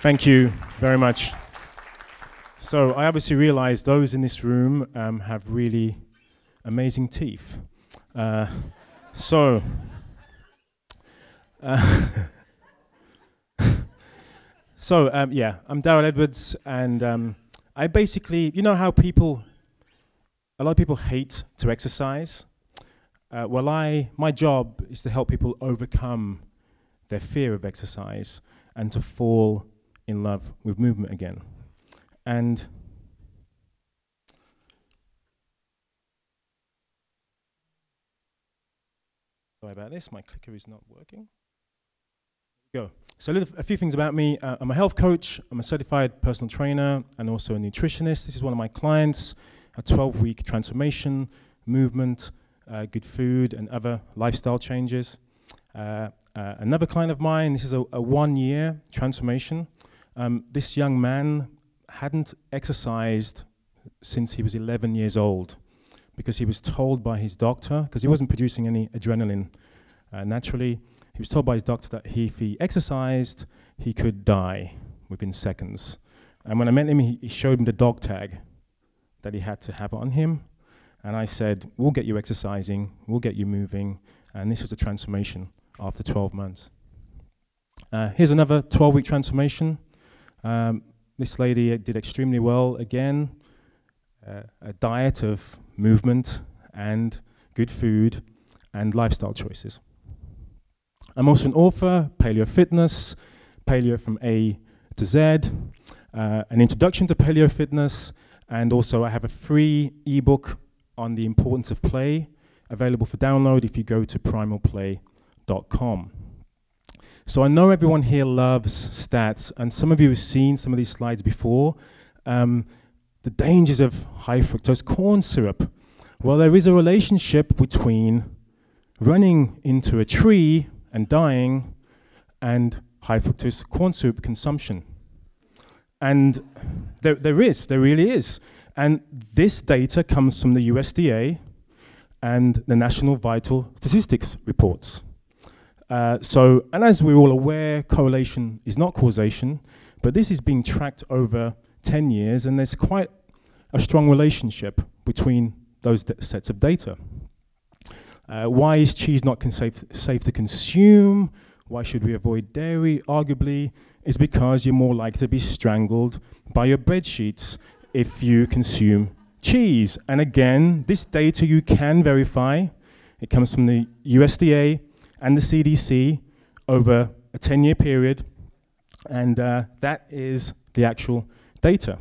Thank you very much. So I obviously realize those in this room um, have really amazing teeth. Uh, so, uh, so um, yeah, I'm Darryl Edwards, and um, I basically, you know how people, a lot of people hate to exercise. Uh, well, I, my job is to help people overcome their fear of exercise and to fall in love with movement again. And sorry about this, my clicker is not working. Go. So, a, a few things about me. Uh, I'm a health coach, I'm a certified personal trainer, and also a nutritionist. This is one of my clients, a 12 week transformation, movement, uh, good food, and other lifestyle changes. Uh, uh, another client of mine, this is a, a one year transformation. Um, this young man hadn't exercised since he was 11 years old because he was told by his doctor, because he wasn't producing any adrenaline uh, naturally, he was told by his doctor that he, if he exercised, he could die within seconds. And when I met him, he, he showed me the dog tag that he had to have on him. And I said, We'll get you exercising, we'll get you moving. And this was a transformation after 12 months. Uh, here's another 12 week transformation. Um, this lady did extremely well again. Uh, a diet of movement and good food and lifestyle choices. I'm also an author, Paleo Fitness, Paleo from A to Z, uh, an introduction to Paleo Fitness, and also I have a free ebook on the importance of play available for download if you go to primalplay.com. So I know everyone here loves stats, and some of you have seen some of these slides before. Um, the dangers of high fructose corn syrup. Well, there is a relationship between running into a tree and dying and high fructose corn syrup consumption. And there, there is, there really is. And this data comes from the USDA and the National Vital Statistics reports. Uh, so, and as we're all aware, correlation is not causation, but this is being tracked over 10 years, and there's quite a strong relationship between those sets of data. Uh, why is cheese not safe, safe to consume? Why should we avoid dairy? Arguably, it's because you're more likely to be strangled by your bread sheets if you consume cheese. And again, this data you can verify. It comes from the USDA and the CDC over a 10 year period, and uh, that is the actual data.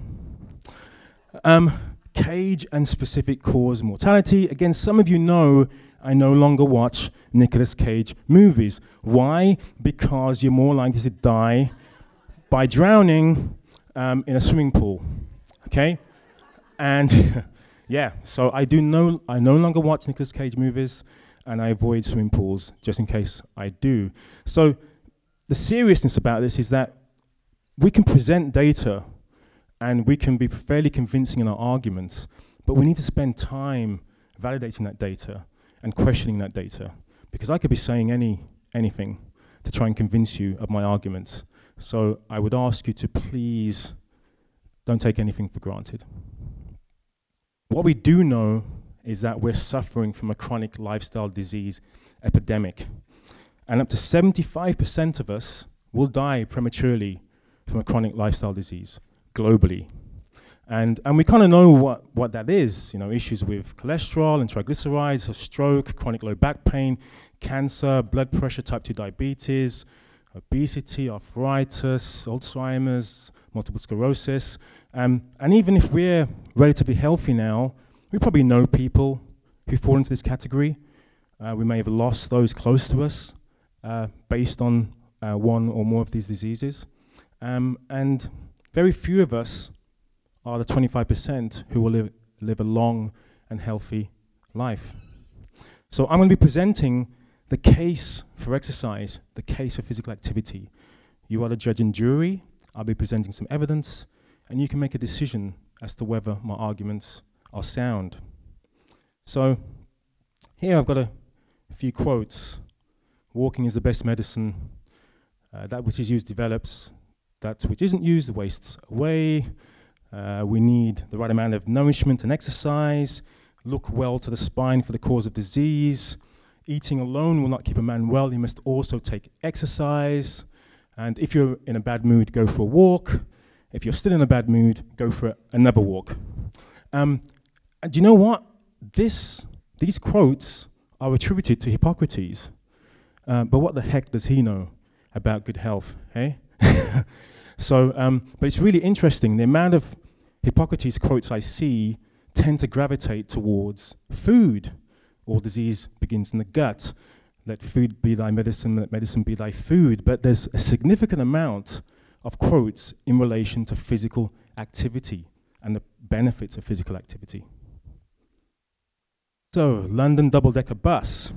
Um, cage and specific cause mortality. Again, some of you know I no longer watch Nicolas Cage movies. Why? Because you're more likely to die by drowning um, in a swimming pool. Okay? And yeah, so I do no I no longer watch Nicolas Cage movies and I avoid swimming pools just in case I do. So the seriousness about this is that we can present data and we can be fairly convincing in our arguments, but we need to spend time validating that data and questioning that data because I could be saying any anything to try and convince you of my arguments. So I would ask you to please don't take anything for granted. What we do know is that we're suffering from a chronic lifestyle disease epidemic. And up to 75% of us will die prematurely from a chronic lifestyle disease globally. And, and we kind of know what, what that is, you know, issues with cholesterol and triglycerides, stroke, chronic low back pain, cancer, blood pressure, type 2 diabetes, obesity, arthritis, Alzheimer's, multiple sclerosis. Um, and even if we're relatively healthy now, we probably know people who fall into this category. Uh, we may have lost those close to us uh, based on uh, one or more of these diseases. Um, and very few of us are the 25% who will live, live a long and healthy life. So I'm going to be presenting the case for exercise, the case for physical activity. You are the judge and jury. I'll be presenting some evidence, and you can make a decision as to whether my arguments are sound. So here I've got a, few quotes. Walking is the best medicine. Uh, that which is used develops. that which isn't used wastes away. Uh, we need the right amount of nourishment and exercise. Look well to the spine for the cause of disease. Eating alone will not keep a man well. He must also take exercise. And if you're in a bad mood, go for a walk. If you're still in a bad mood, go for another walk. Um, and do you know what? This, these quotes are attributed to Hippocrates. Uh, but what the heck does he know about good health, hey? so, um, but it's really interesting. The amount of Hippocrates quotes I see tend to gravitate towards food. All disease begins in the gut. Let food be thy medicine, let medicine be thy food. But there's a significant amount of quotes in relation to physical activity and the benefits of physical activity. So, London double decker bus.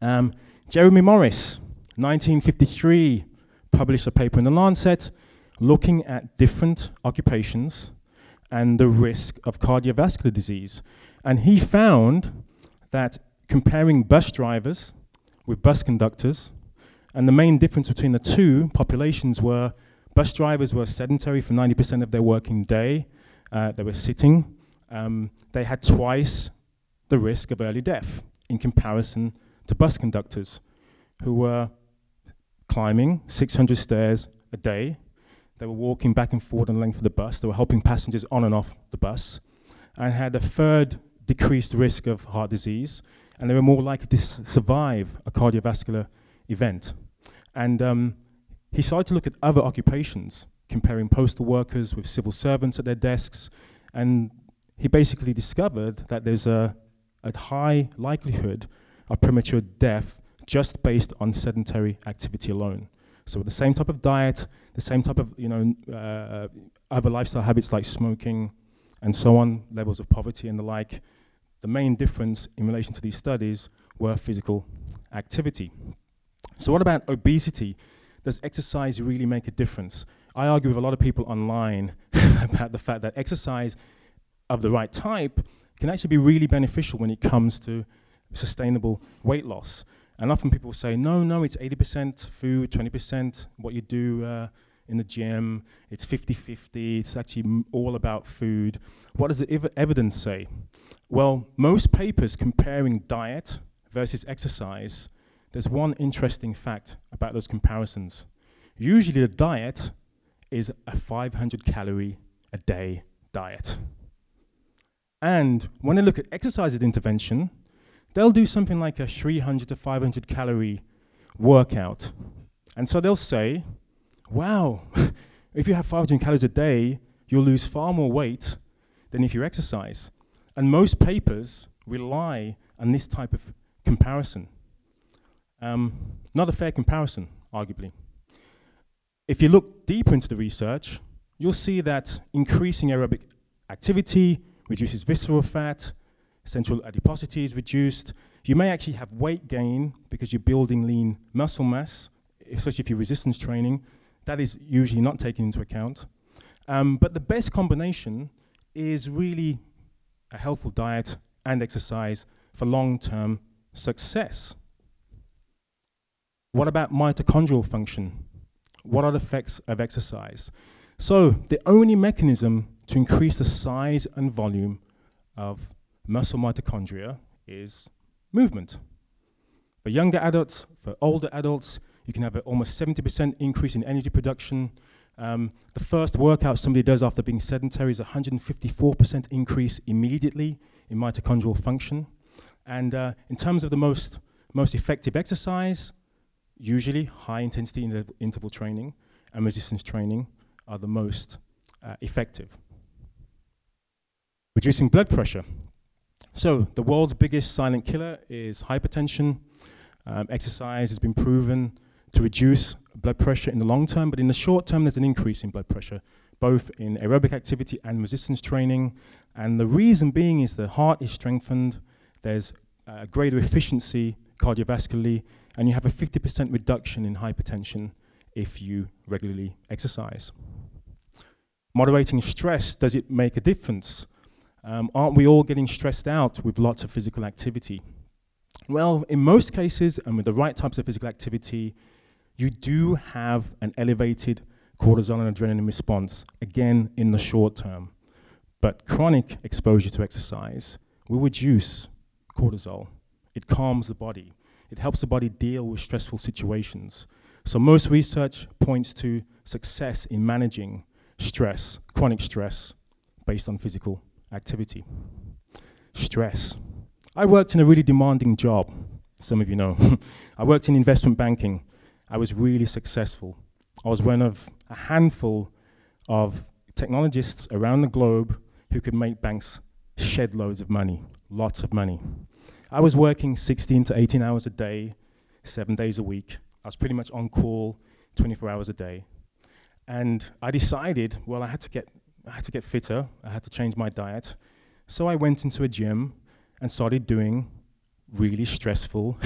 Um, Jeremy Morris, 1953, published a paper in The Lancet looking at different occupations and the risk of cardiovascular disease. And he found that comparing bus drivers with bus conductors, and the main difference between the two populations were bus drivers were sedentary for 90% of their working day, uh, they were sitting, um, they had twice the risk of early death in comparison to bus conductors who were climbing 600 stairs a day. They were walking back and forth on the length of the bus. They were helping passengers on and off the bus and had a third decreased risk of heart disease. And they were more likely to survive a cardiovascular event. And um, he started to look at other occupations, comparing postal workers with civil servants at their desks. And he basically discovered that there's a, a high likelihood of premature death just based on sedentary activity alone. So the same type of diet, the same type of you know uh, other lifestyle habits like smoking and so on, levels of poverty and the like. The main difference in relation to these studies were physical activity. So what about obesity? Does exercise really make a difference? I argue with a lot of people online about the fact that exercise of the right type can actually be really beneficial when it comes to sustainable weight loss. And often people say, no, no, it's 80% food, 20% what you do uh, in the gym, it's 50 50, it's actually all about food. What does the ev evidence say? Well, most papers comparing diet versus exercise, there's one interesting fact about those comparisons. Usually, the diet is a 500 calorie a day diet. And when they look at exercise intervention, they'll do something like a 300 to 500 calorie workout. And so they'll say, wow, if you have 500 calories a day, you'll lose far more weight than if you exercise. And most papers rely on this type of comparison. Um, not a fair comparison, arguably. If you look deeper into the research, you'll see that increasing aerobic activity reduces visceral fat, central adiposity is reduced. You may actually have weight gain because you're building lean muscle mass, especially if you're resistance training. That is usually not taken into account. Um, but the best combination is really a healthful diet and exercise for long-term success. What about mitochondrial function? What are the effects of exercise? So the only mechanism to increase the size and volume of muscle mitochondria is movement. For younger adults, for older adults, you can have an almost 70% increase in energy production. Um, the first workout somebody does after being sedentary is 154% increase immediately in mitochondrial function. And uh, in terms of the most, most effective exercise, usually high intensity inter interval training and resistance training are the most uh, effective. Reducing blood pressure. So the world's biggest silent killer is hypertension. Um, exercise has been proven to reduce blood pressure in the long term, but in the short term, there's an increase in blood pressure, both in aerobic activity and resistance training. And the reason being is the heart is strengthened, there's uh, greater efficiency cardiovascularly, and you have a 50% reduction in hypertension if you regularly exercise. Moderating stress, does it make a difference? Um, aren't we all getting stressed out with lots of physical activity? Well, in most cases, and with the right types of physical activity, you do have an elevated cortisol and adrenaline response, again in the short term. But chronic exposure to exercise will reduce cortisol. It calms the body. It helps the body deal with stressful situations. So most research points to success in managing stress, chronic stress, based on physical activity. Stress. I worked in a really demanding job, some of you know. I worked in investment banking. I was really successful. I was one of a handful of technologists around the globe who could make banks shed loads of money, lots of money. I was working 16 to 18 hours a day, seven days a week. I was pretty much on call 24 hours a day. And I decided, well, I had to get, I had to get fitter. I had to change my diet. So I went into a gym and started doing really stressful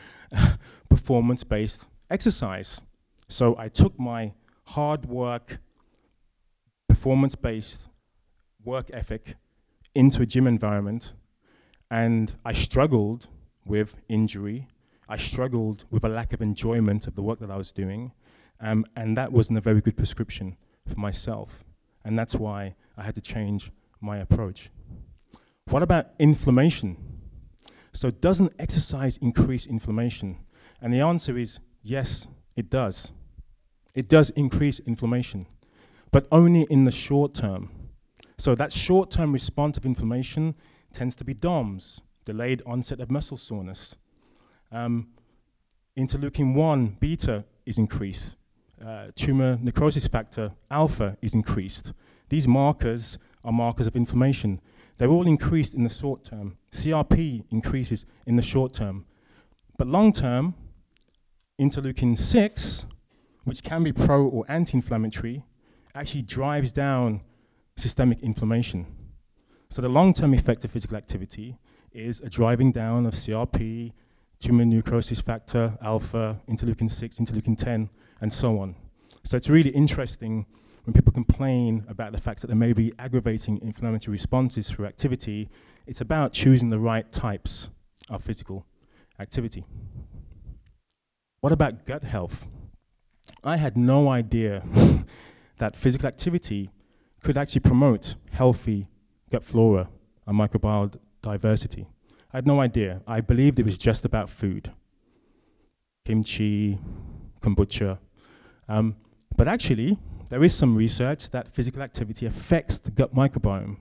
performance-based exercise. So I took my hard work, performance-based work ethic into a gym environment and I struggled with injury. I struggled with a lack of enjoyment of the work that I was doing. Um, and that wasn't a very good prescription for myself. And that's why I had to change my approach. What about inflammation? So, doesn't exercise increase inflammation? And the answer is yes, it does. It does increase inflammation, but only in the short term. So, that short term response of inflammation tends to be DOMS, delayed onset of muscle soreness. Um, interleukin 1 beta is increased, uh, tumor necrosis factor alpha is increased. These markers are markers of inflammation. They're all increased in the short term. CRP increases in the short term. But long term, interleukin 6, which can be pro or anti inflammatory, actually drives down systemic inflammation. So the long term effect of physical activity is a driving down of CRP, tumor necrosis factor, alpha, interleukin 6, interleukin 10, and so on. So it's really interesting when people complain about the fact that there may be aggravating inflammatory responses through activity, it's about choosing the right types of physical activity. What about gut health? I had no idea that physical activity could actually promote healthy gut flora and microbiome diversity. I had no idea. I believed it was just about food kimchi, kombucha, um, but actually, there is some research that physical activity affects the gut microbiome,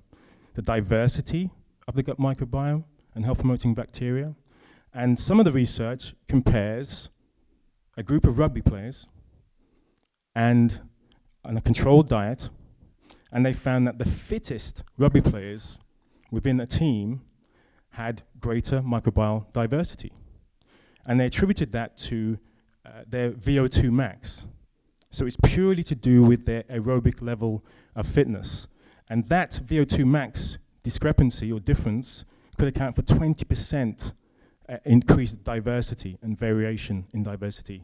the diversity of the gut microbiome and health promoting bacteria. And some of the research compares a group of rugby players and on a controlled diet, and they found that the fittest rugby players within a team had greater microbial diversity. And they attributed that to uh, their VO2 max, so it's purely to do with their aerobic level of fitness. And that VO2 max discrepancy or difference could account for 20% uh, increased diversity and variation in diversity,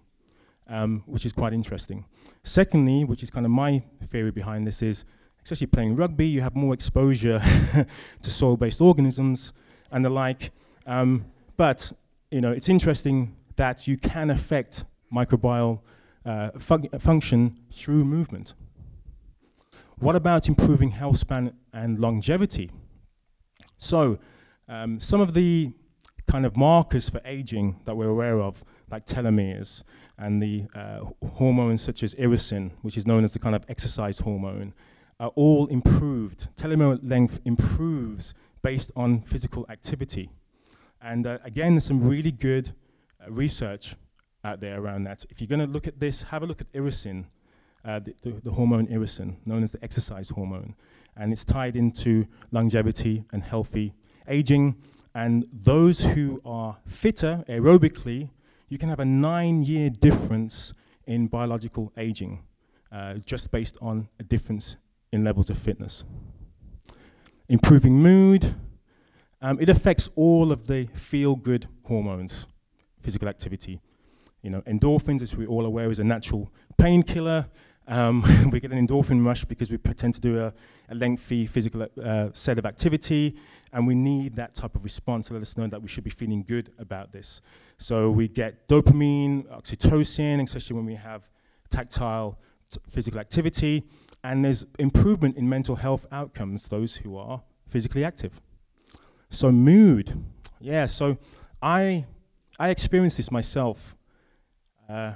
um, which is quite interesting. Secondly, which is kind of my theory behind this, is especially playing rugby, you have more exposure to soil-based organisms and the like. Um, but you know, it's interesting that you can affect microbial uh, function through movement. What about improving health span and longevity? So, um, some of the kind of markers for aging that we're aware of, like telomeres and the uh, hormones such as irisin, which is known as the kind of exercise hormone, are all improved. Telomere length improves based on physical activity. And uh, again, there's some really good uh, research out there around that. If you're going to look at this, have a look at irisin, uh, the, the, the, hormone irisin, known as the exercise hormone. And it's tied into longevity and healthy aging. And those who are fitter aerobically, you can have a nine year difference in biological aging, uh, just based on a difference in levels of fitness. Improving mood, um, it affects all of the feel good hormones, physical activity. You know, endorphins, as we're all aware, is a natural painkiller. Um, we get an endorphin rush because we tend to do a, a lengthy physical uh, set of activity, and we need that type of response to let us know that we should be feeling good about this. So we get dopamine, oxytocin, especially when we have tactile physical activity, and there's improvement in mental health outcomes, those who are physically active. So mood, yeah, so I, I experienced this myself uh,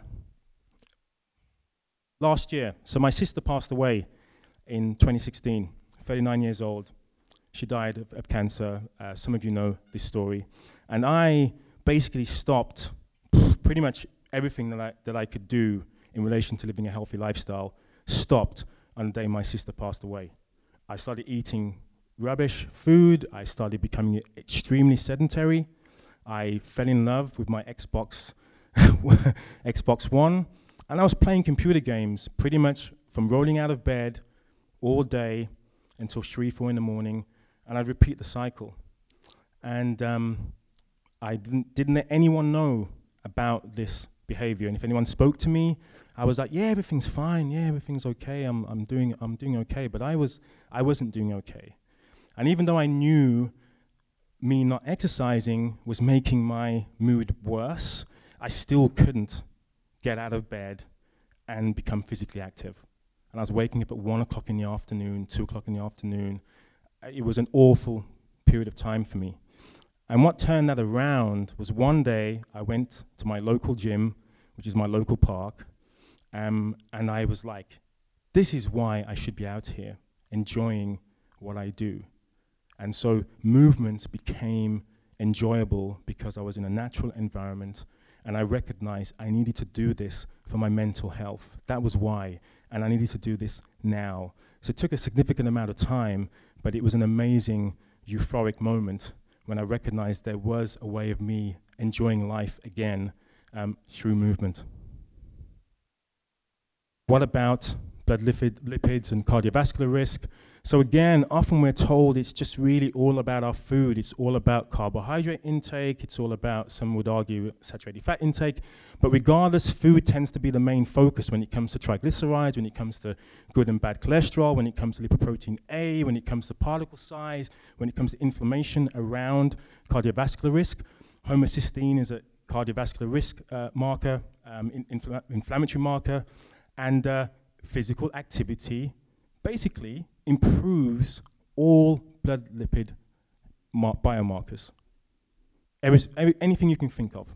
last year. So my sister passed away in 2016, 39 years old. She died of, of cancer. Uh, some of you know this story. And I basically stopped pretty much everything that I, that I could do in relation to living a healthy lifestyle, stopped on the day my sister passed away. I started eating rubbish food. I started becoming extremely sedentary. I fell in love with my Xbox, Xbox One, and I was playing computer games pretty much from rolling out of bed all day until three, four in the morning, and I'd repeat the cycle. And um, I didn't, didn't let anyone know about this behavior. And if anyone spoke to me, I was like, yeah, everything's fine. Yeah, everything's okay. I'm, I'm, doing, I'm doing okay. But I, was, I wasn't doing okay. And even though I knew me not exercising was making my mood worse, I still couldn't get out of bed and become physically active. And I was waking up at one o'clock in the afternoon, two o'clock in the afternoon. It was an awful period of time for me. And what turned that around was one day I went to my local gym, which is my local park, um, and I was like, this is why I should be out here enjoying what I do. And so movement became enjoyable because I was in a natural environment and I recognized I needed to do this for my mental health. That was why. And I needed to do this now. So it took a significant amount of time, but it was an amazing, euphoric moment when I recognized there was a way of me enjoying life again um, through movement. What about blood lipid, lipids and cardiovascular risk? So again, often we're told it's just really all about our food. It's all about carbohydrate intake. It's all about, some would argue, saturated fat intake. But regardless, food tends to be the main focus when it comes to triglycerides, when it comes to good and bad cholesterol, when it comes to lipoprotein A, when it comes to particle size, when it comes to inflammation around cardiovascular risk. Homocysteine is a cardiovascular risk uh, marker, um, in infl inflammatory marker, and uh, physical activity basically improves all blood lipid biomarkers. Every, every, anything you can think of.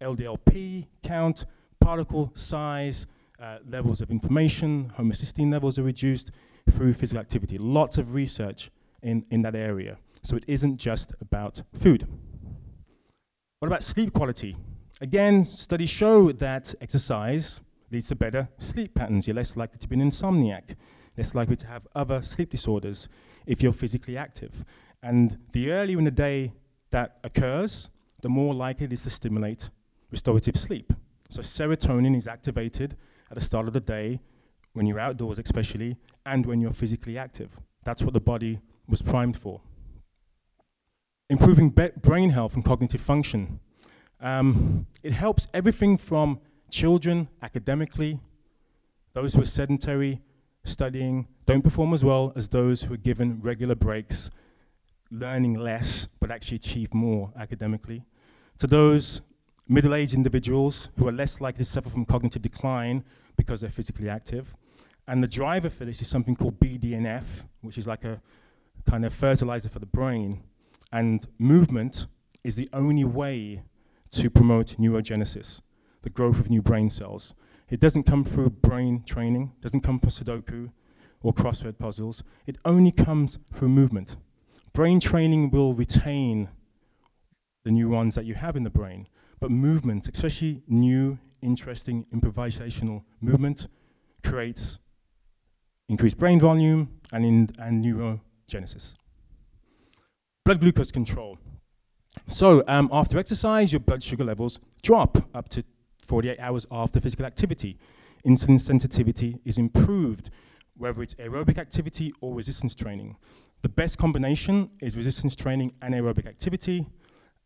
LDLP count, particle size, uh, levels of inflammation, homocysteine levels are reduced through physical activity. Lots of research in, in that area. So it isn't just about food. What about sleep quality? Again, studies show that exercise leads to better sleep patterns. You're less likely to be an insomniac less likely to have other sleep disorders if you're physically active. And the earlier in the day that occurs, the more likely it is to stimulate restorative sleep. So serotonin is activated at the start of the day, when you're outdoors especially, and when you're physically active. That's what the body was primed for. Improving brain health and cognitive function. Um, it helps everything from children academically, those who are sedentary, studying don't perform as well as those who are given regular breaks, learning less but actually achieve more academically. To those middle-aged individuals who are less likely to suffer from cognitive decline because they're physically active. And the driver for this is something called BDNF, which is like a kind of fertilizer for the brain. And movement is the only way to promote neurogenesis, the growth of new brain cells. It doesn't come through brain training, doesn't come from Sudoku or crossword puzzles. It only comes through movement. Brain training will retain the neurons that you have in the brain, but movement, especially new, interesting, improvisational movement, creates increased brain volume and, in, and neurogenesis. Blood glucose control. So um, after exercise, your blood sugar levels drop up to 48 hours after physical activity. Insulin sensitivity is improved, whether it's aerobic activity or resistance training. The best combination is resistance training and aerobic activity,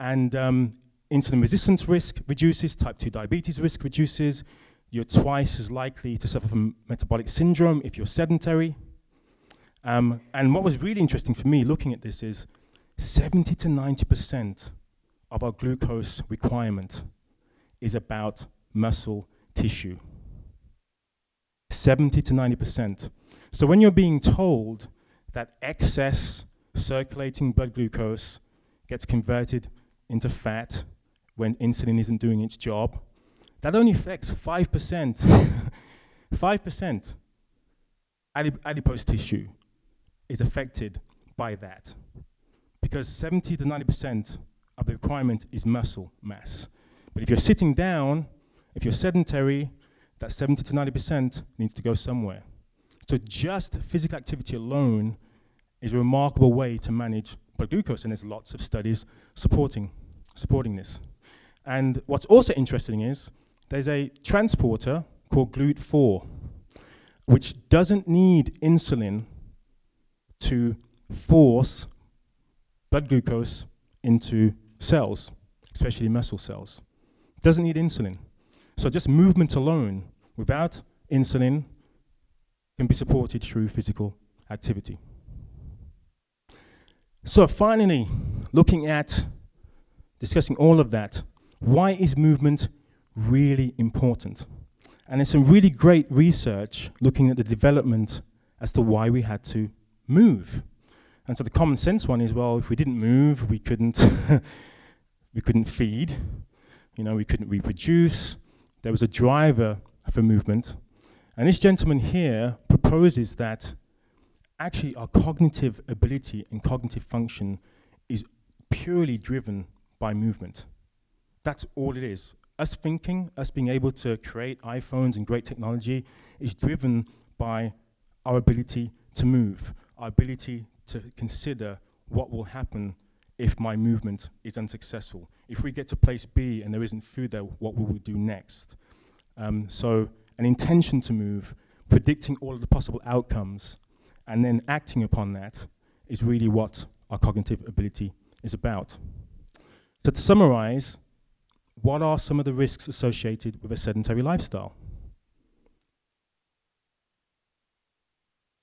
and um, insulin resistance risk reduces, type 2 diabetes risk reduces, you're twice as likely to suffer from metabolic syndrome if you're sedentary. Um, and what was really interesting for me looking at this is 70 to 90% of our glucose requirement is about muscle tissue. 70 to 90%. So when you're being told that excess circulating blood glucose gets converted into fat when insulin isn't doing its job, that only affects 5%. 5% adip adipose tissue is affected by that because 70 to 90% of the requirement is muscle mass. But if you're sitting down, if you're sedentary, that 70 to 90% needs to go somewhere. So just physical activity alone is a remarkable way to manage blood glucose, and there's lots of studies supporting, supporting this. And what's also interesting is there's a transporter called GLUT4, which doesn't need insulin to force blood glucose into cells, especially muscle cells. Doesn't need insulin. So just movement alone without insulin can be supported through physical activity. So finally, looking at discussing all of that, why is movement really important? And there's some really great research looking at the development as to why we had to move. And so the common sense one is, well, if we didn't move, we couldn't, we couldn't feed, you know, we couldn't reproduce. There was a driver for movement. And this gentleman here proposes that actually our cognitive ability and cognitive function is purely driven by movement. That's all it is. Us thinking, us being able to create iPhones and great technology is driven by our ability to move, our ability to consider what will happen if my movement is unsuccessful. If we get to place B and there isn't food there, what will we do next? Um, so an intention to move, predicting all of the possible outcomes, and then acting upon that is really what our cognitive ability is about. So to summarize, what are some of the risks associated with a sedentary lifestyle?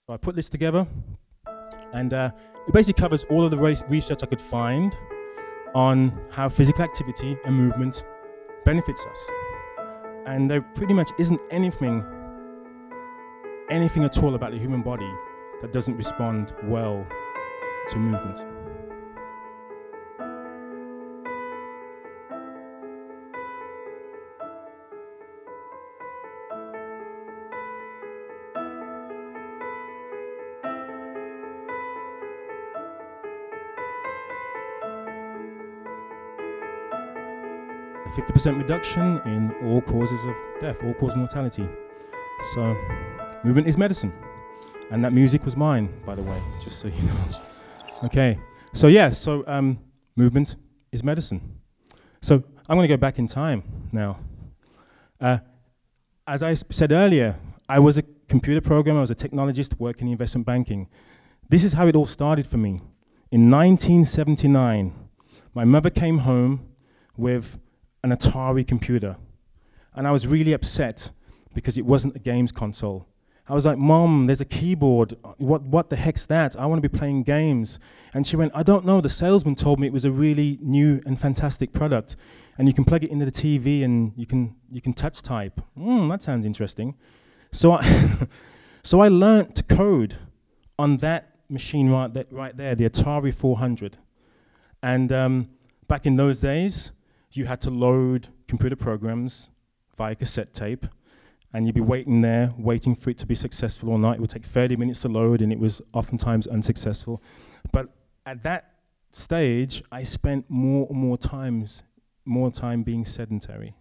So I put this together, and uh, it basically covers all of the research I could find on how physical activity and movement benefits us. And there pretty much isn't anything, anything at all about the human body that doesn't respond well to movement. 50% reduction in all causes of death, all cause mortality. So, movement is medicine. And that music was mine, by the way, just so you know. okay, so yeah, so um, movement is medicine. So, I'm going to go back in time now. Uh, as I said earlier, I was a computer programmer, I was a technologist working in investment banking. This is how it all started for me. In 1979, my mother came home with an Atari computer. And I was really upset because it wasn't a games console. I was like, Mom, there's a keyboard. What, what the heck's that? I want to be playing games. And she went, I don't know. The salesman told me it was a really new and fantastic product. And you can plug it into the TV and you can, you can touch type. Mm, that sounds interesting. So I, so I learned to code on that machine right, there, right there, the Atari 400. And um, back in those days, you had to load computer programs via cassette tape, and you'd be waiting there, waiting for it to be successful or not. It would take 30 minutes to load, and it was oftentimes unsuccessful. But at that stage, I spent more and more times, more time being sedentary.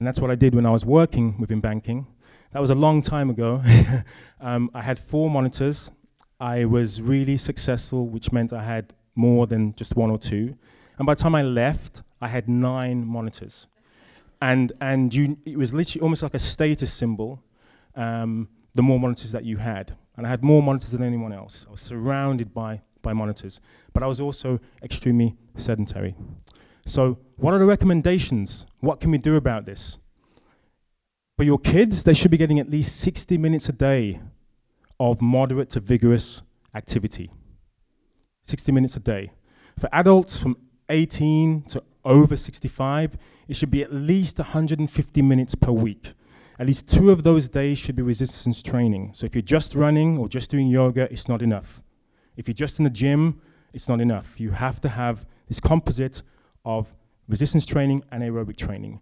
And that's what I did when I was working within banking. That was a long time ago. um, I had four monitors. I was really successful, which meant I had more than just one or two. And by the time I left, I had nine monitors. And, and you, it was literally almost like a status symbol, um, the more monitors that you had. And I had more monitors than anyone else. I was surrounded by, by monitors. But I was also extremely sedentary. So, what are the recommendations? What can we do about this? For your kids, they should be getting at least 60 minutes a day of moderate to vigorous activity. 60 minutes a day. For adults from 18 to over 65, it should be at least 150 minutes per week. at least two of those days should be resistance training. So if you're just running or just doing yoga, it's not enough. If you're just in the gym, it's not enough. You have to have this composite of resistance training and aerobic training.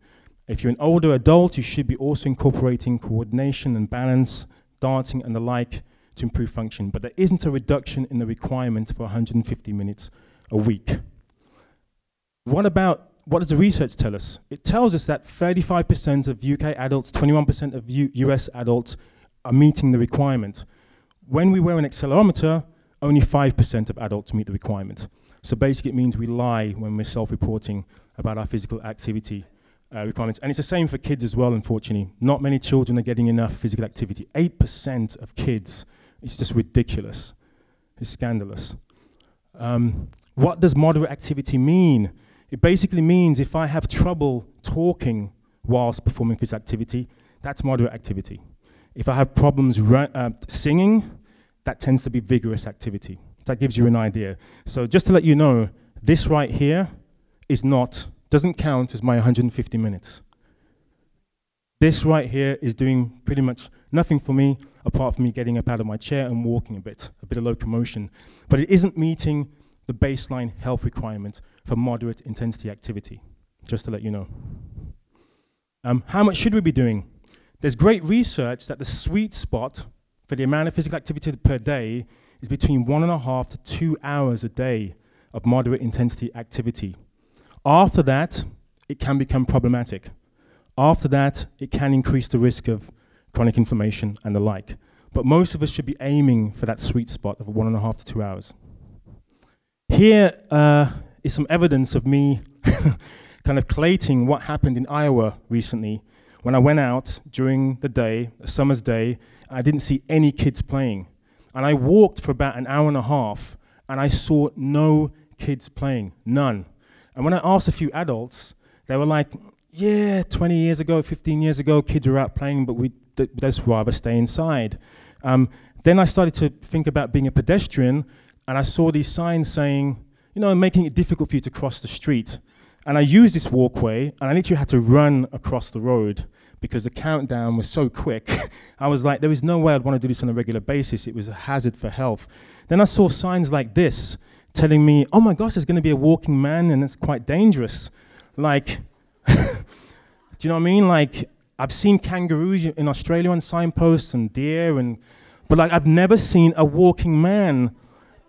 If you're an older adult, you should be also incorporating coordination and balance, dancing and the like to improve function. But there isn't a reduction in the requirement for 150 minutes a week. What about, what does the research tell us? It tells us that 35% of UK adults, 21% of U US adults are meeting the requirement. When we wear an accelerometer, only 5% of adults meet the requirement. So basically, it means we lie when we're self reporting about our physical activity uh, requirements. And it's the same for kids as well, unfortunately. Not many children are getting enough physical activity. 8% of kids. It's just ridiculous. It's scandalous. Um, what does moderate activity mean? It basically means if I have trouble talking whilst performing this activity, that's moderate activity. If I have problems uh, singing, that tends to be vigorous activity. That gives you an idea. So just to let you know, this right here is not doesn't count as my 150 minutes. This right here is doing pretty much nothing for me apart from me getting up out of my chair and walking a bit, a bit of locomotion. But it isn't meeting the baseline health requirement for moderate intensity activity, just to let you know. Um, how much should we be doing? There's great research that the sweet spot for the amount of physical activity per day is between one and a half to two hours a day of moderate intensity activity. After that, it can become problematic. After that, it can increase the risk of chronic inflammation and the like. But most of us should be aiming for that sweet spot of one and a half to two hours. Here uh, is some evidence of me kind of collating what happened in Iowa recently when I went out during the day, a summer's day, I didn't see any kids playing. And I walked for about an hour and a half and I saw no kids playing, none. And when I asked a few adults, they were like, yeah, 20 years ago, 15 years ago, kids were out playing, but we'd, just rather stay inside. Um, then I started to think about being a pedestrian, and I saw these signs saying, you know, making it difficult for you to cross the street. And I used this walkway, and I literally had to run across the road because the countdown was so quick. I was like, there is no way I'd want to do this on a regular basis. It was a hazard for health. Then I saw signs like this telling me, oh my gosh, there's going to be a walking man and it's quite dangerous. Like, do you know what I mean? Like, I've seen kangaroos in Australia on signposts and deer, and but like I've never seen a walking man.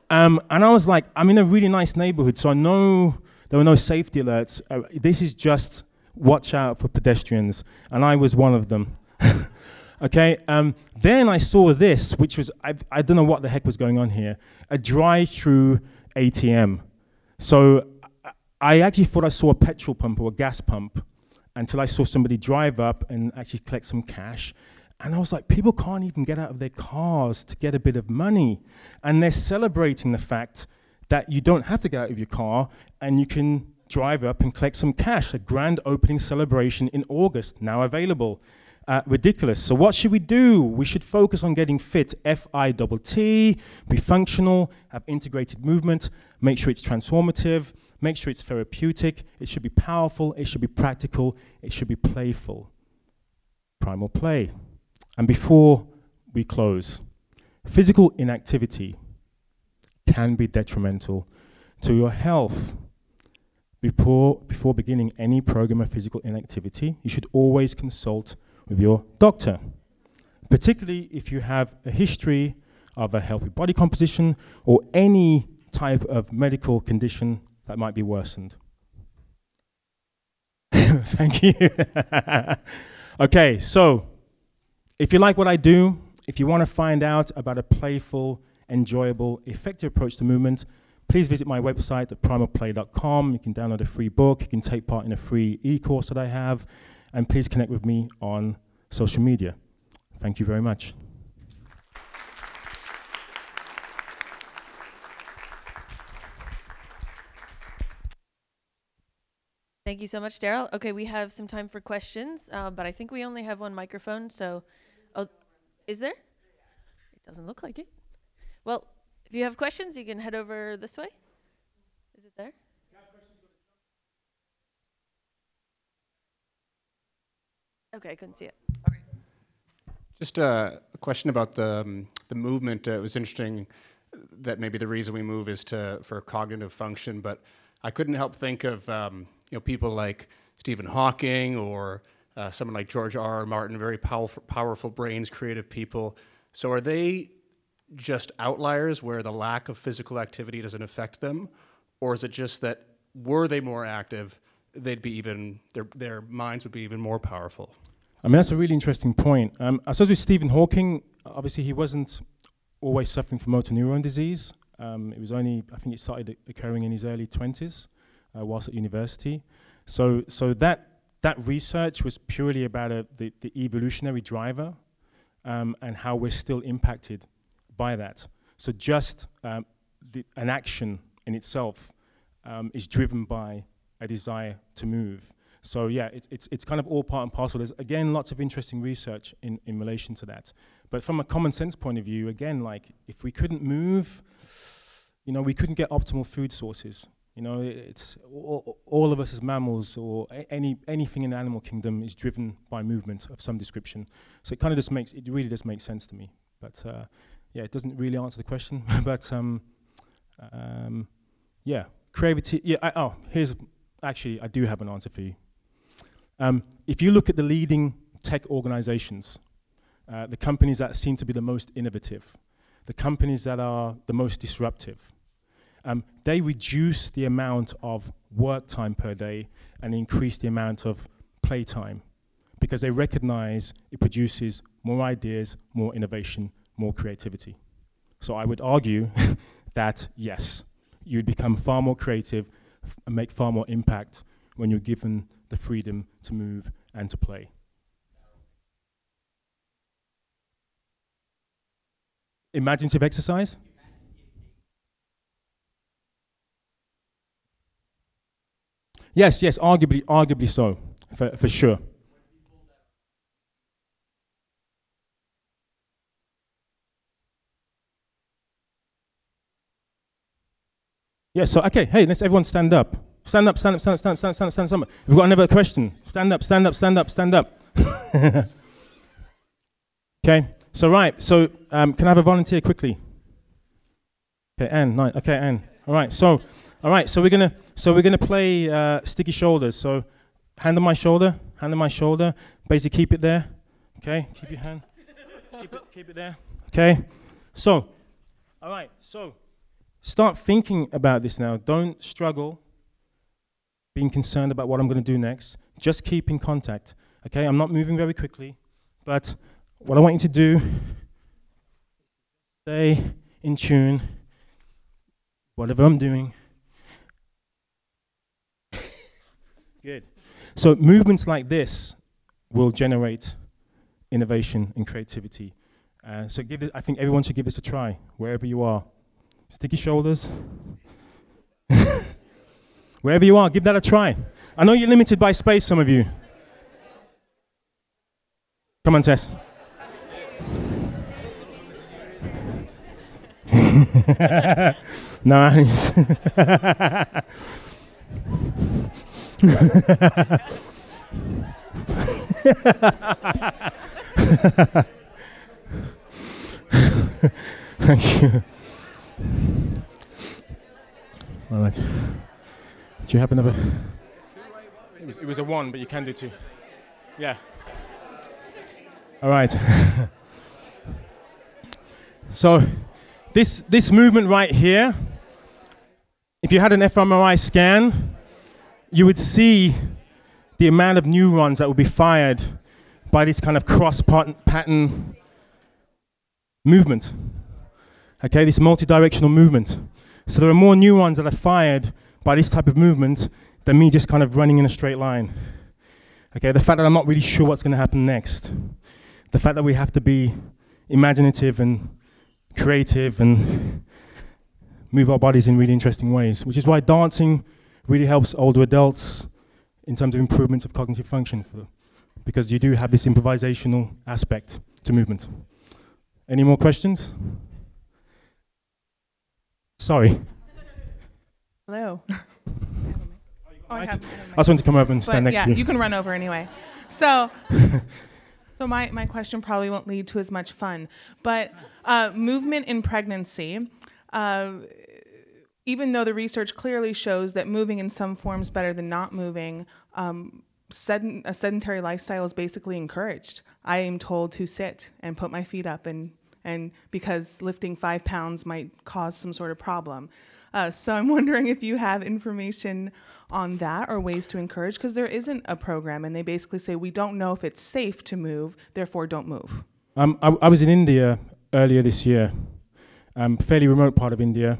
Um, and I was like, I'm in a really nice neighborhood, so I know there were no safety alerts. Uh, this is just watch out for pedestrians, and I was one of them. okay. Um, then I saw this, which was I, I don't know what the heck was going on here. A drive-through ATM. So I actually thought I saw a petrol pump or a gas pump until I saw somebody drive up and actually collect some cash. And I was like, people can't even get out of their cars to get a bit of money. And they're celebrating the fact that you don't have to get out of your car and you can drive up and collect some cash. A grand opening celebration in August, now available uh, ridiculous. So what should we do? We should focus on getting fit, F-I-T-T, be functional, have integrated movement, make sure it's transformative, make sure it's therapeutic, it should be powerful, it should be practical, it should be playful. Primal play. And before we close, physical inactivity can be detrimental to your health. Before, before beginning any program of physical inactivity, you should always consult with your doctor, particularly if you have a history of a healthy body composition or any type of medical condition that might be worsened. Thank you. okay, so if you like what I do, if you want to find out about a playful, enjoyable, effective approach to movement, please visit my website at primalplay.com. You can download a free book, you can take part in a free e course that I have and please connect with me on social media. Thank you very much. Thank you so much, Darryl. Okay, we have some time for questions, uh, but I think we only have one microphone. So, is there? It doesn't look like it. Well, if you have questions, you can head over this way. Is it there? Okay, I couldn't see it. Just a, a question about the um, the movement. Uh, it was interesting that maybe the reason we move is to for cognitive function, but I couldn't help think of um, you know people like Stephen Hawking or uh, someone like George R. R. Martin, very powerful, powerful brains, creative people. So are they just outliers where the lack of physical activity doesn't affect them, or is it just that were they more active, they'd be even their their minds would be even more powerful? I mean, that's a really interesting point. Um, I suppose with Stephen Hawking, obviously he wasn't always suffering from motor neuron disease. Um, it was only, I think it started occurring in his early 20s uh, whilst at university. So, so that, that research was purely about a, the, the evolutionary driver um, and how we're still impacted by that. So just um, the, an action in itself um, is driven by a desire to move. So yeah, it's, it's, it's kind of all part and parcel. There's again lots of interesting research in, in relation to that. But from a common sense point of view, again, like if we couldn't move, you know, we couldn't get optimal food sources. You know, it's all, all of us as mammals or any anything in the animal kingdom is driven by movement of some description. So it kind of just makes it really does make sense to me. But uh, yeah, it doesn't really answer the question. but um, um, yeah, creativity. Yeah. I, oh, here's actually I do have an answer for you. Um, if you look at the leading tech organizations, uh, the companies that seem to be the most innovative, the companies that are the most disruptive, um, they reduce the amount of work time per day and increase the amount of play time because they recognize it produces more ideas, more innovation, more creativity. So I would argue that yes, you'd become far more creative and make far more impact when you're given the freedom to move and to play. Imaginative exercise? Yes, yes, arguably, arguably so, for, for sure. Yeah, so, okay, hey, let's everyone stand up. Stand up, stand up, stand up, stand up, stand up, stand up, stand up. Stand up. We've got another question. Stand up, stand up, stand up, stand up. okay, so right, so um, can I have a volunteer quickly? Okay, Anne, nice. Okay, Anne. All right, so, all right, so we're gonna, so we're gonna play uh, sticky shoulders. So, hand on my shoulder, hand on my shoulder. Basically, keep it there. Okay, keep your hand. keep it, keep it there. Okay. So, all right, so start thinking about this now. Don't struggle being concerned about what I'm going to do next. Just keep in contact. Okay, I'm not moving very quickly, but what I want you to do, stay in tune, whatever I'm doing. Good. So movements like this will generate innovation and creativity. Uh, so give it, I think everyone should give this a try, wherever you are. Sticky shoulders. Wherever you are, give that a try. I know you're limited by space, some of you. Come on, Tess. nice. Thank you. All right. Do you happen to have a? It was, it was a one, but you can do two. Yeah. All right. so, this this movement right here. If you had an fMRI scan, you would see the amount of neurons that would be fired by this kind of cross pattern movement. Okay, this multi-directional movement. So there are more neurons that are fired by this type of movement than me just kind of running in a straight line. Okay, the fact that I'm not really sure what's going to happen next. The fact that we have to be imaginative and creative and move our bodies in really interesting ways, which is why dancing really helps older adults in terms of improvements of cognitive function, for, because you do have this improvisational aspect to movement. Any more questions? Sorry. Hello. Oh, I, have, I just want to come over and stand but next yeah, to you. Yeah, you can run over anyway. So, So my, my question probably won't lead to as much fun, but uh, movement in pregnancy, uh, even though the research clearly shows that moving in some forms better than not moving, um, a sedentary lifestyle is basically encouraged. I am told to sit and put my feet up, and and because lifting five pounds might cause some sort of problem. Uh, so I'm wondering if you have information on that or ways to encourage, because there isn't a program, and they basically say we don't know if it's safe to move, therefore don't move. Um, I, I was in India earlier this year, um, fairly remote part of India,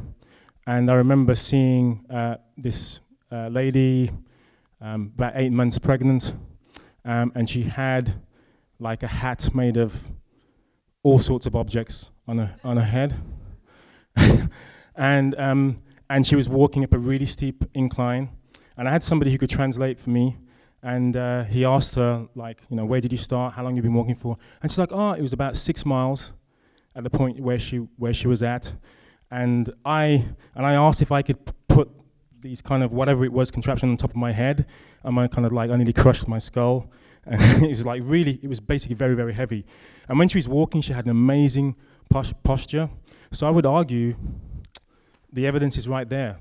and I remember seeing uh, this uh, lady, um, about eight months pregnant, um, and she had like a hat made of all sorts of objects on her on her head, and um, and she was walking up a really steep incline, and I had somebody who could translate for me. And uh, he asked her, like, you know, where did you start? How long have you been walking for? And she's like, oh, it was about six miles at the point where she where she was at. And I and I asked if I could put these kind of whatever it was contraption on top of my head. And I kind of like I nearly crushed my skull. And it was like really, it was basically very very heavy. And when she was walking, she had an amazing pos- posture. So I would argue, the evidence is right there.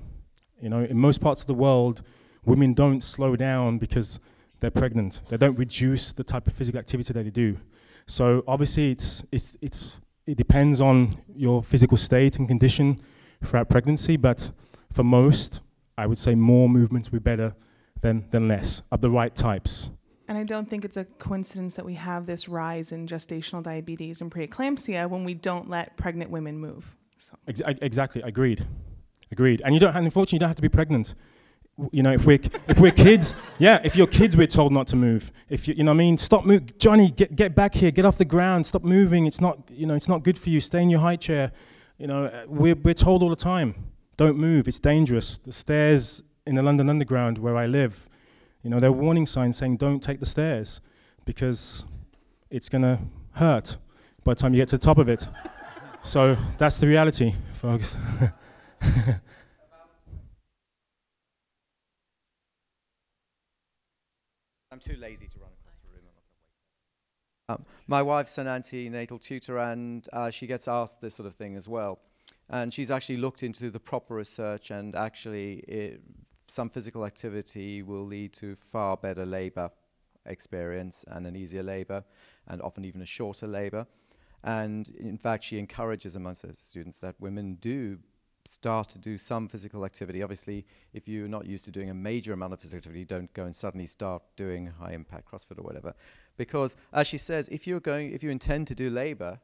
You know, in most parts of the world, women don't slow down because they're pregnant. They don't reduce the type of physical activity that they do. So obviously, it's it's it's it depends on your physical state and condition throughout pregnancy. But for most, I would say more movement would be better than than less of the right types. And I don't think it's a coincidence that we have this rise in gestational diabetes and preeclampsia when we don't let pregnant women move. So. Ex- exactly, agreed, agreed. And you don't, and unfortunately, you don't have to be pregnant. You know, if we're if we're kids, yeah, if you're kids, we're told not to move. If you, you know, what I mean, stop moving. Johnny, get get back here, get off the ground, stop moving. It's not, you know, it's not good for you. Stay in your high chair. You know, uh, we're we're told all the time, don't move. It's dangerous. The stairs in the London Underground where I live, you know, there are warning signs saying don't take the stairs because it's gonna hurt by the time you get to the top of it. So that's the reality, folks. I'm too lazy to run across the room. Um, my wife's an antenatal tutor, and uh, she gets asked this sort of thing as well. And she's actually looked into the proper research, and actually, it, some physical activity will lead to far better labour experience and an easier labour, and often even a shorter labour. And in fact, she encourages amongst her students that women do start to do some physical activity. Obviously, if you're not used to doing a major amount of physical activity, don't go and suddenly start doing high impact CrossFit or whatever. Because as she says, if you're going, if you intend to do labor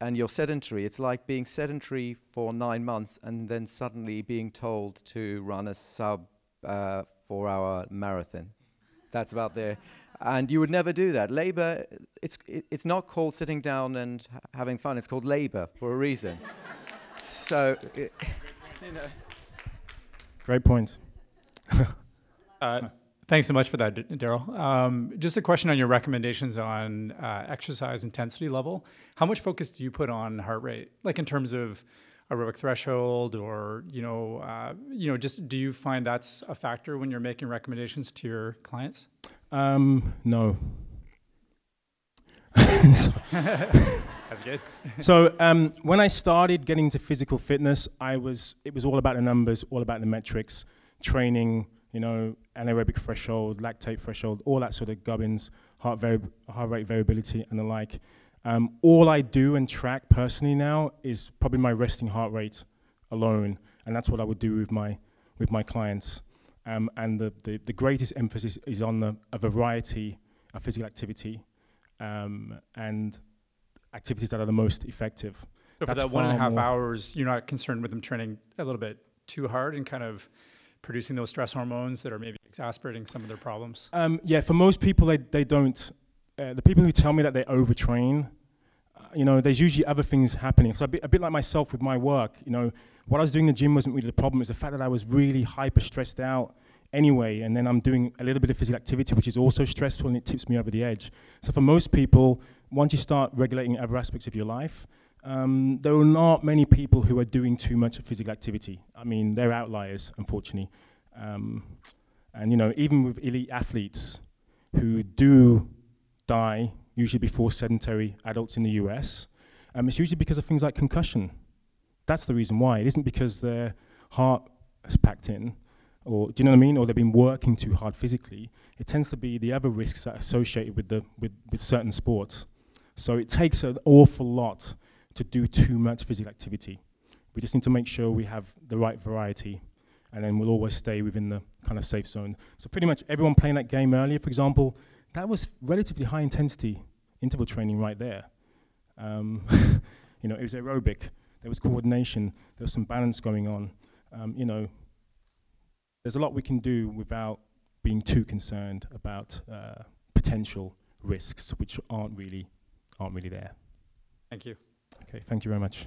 and you're sedentary, it's like being sedentary for nine months and then suddenly being told to run a sub uh, four hour marathon. That's about there. And you would never do that. Labor, it's, it, it's not called sitting down and having fun, it's called labor for a reason. So, it, you know. Great point. Uh, Thanks so much for that, Darryl. Um, just a question on your recommendations on uh, exercise intensity level. How much focus do you put on heart rate, like in terms of aerobic threshold, or you know, uh, you know, just do you find that's a factor when you're making recommendations to your clients? Um, no. That's good. so um, when I started getting into physical fitness, I was it was all about the numbers, all about the metrics, training, you know, anaerobic threshold, lactate threshold, all that sort of gubbins, heart, vari- heart rate variability, and the like. Um, all I do and track personally now is probably my resting heart rate alone, and that's what I would do with my with my clients. Um, and the, the, the greatest emphasis is on the, a variety of physical activity um, and activities that are the most effective. So for that one and a half hours, you're not concerned with them training a little bit too hard and kind of producing those stress hormones that are maybe exacerbating some of their problems. Um, yeah, for most people, they, they don't. Uh, the people who tell me that they overtrain, uh, you know, there's usually other things happening. So a bit, a bit like myself with my work, you know, what I was doing in the gym wasn't really the problem. It's the fact that I was really hyper stressed out anyway, and then I'm doing a little bit of physical activity, which is also stressful, and it tips me over the edge. So for most people, once you start regulating other aspects of your life, um, there are not many people who are doing too much physical activity. I mean, they're outliers, unfortunately. Um, and you know, even with elite athletes who do die usually before sedentary adults in the US. Um, it's usually because of things like concussion. That's the reason why. It isn't because their heart is packed in, or do you know what I mean? Or they've been working too hard physically. It tends to be the other risks that are associated with the with, with certain sports. So it takes an awful lot to do too much physical activity. We just need to make sure we have the right variety, and then we'll always stay within the kind of safe zone. So pretty much everyone playing that game earlier, for example, that was relatively high intensity interval training right there. Um, you know, it was aerobic. There was coordination. There was some balance going on. Um, you know, there's a lot we can do without being too concerned about uh, potential risks, which aren't really aren't really there. Thank you. Okay, thank you very much.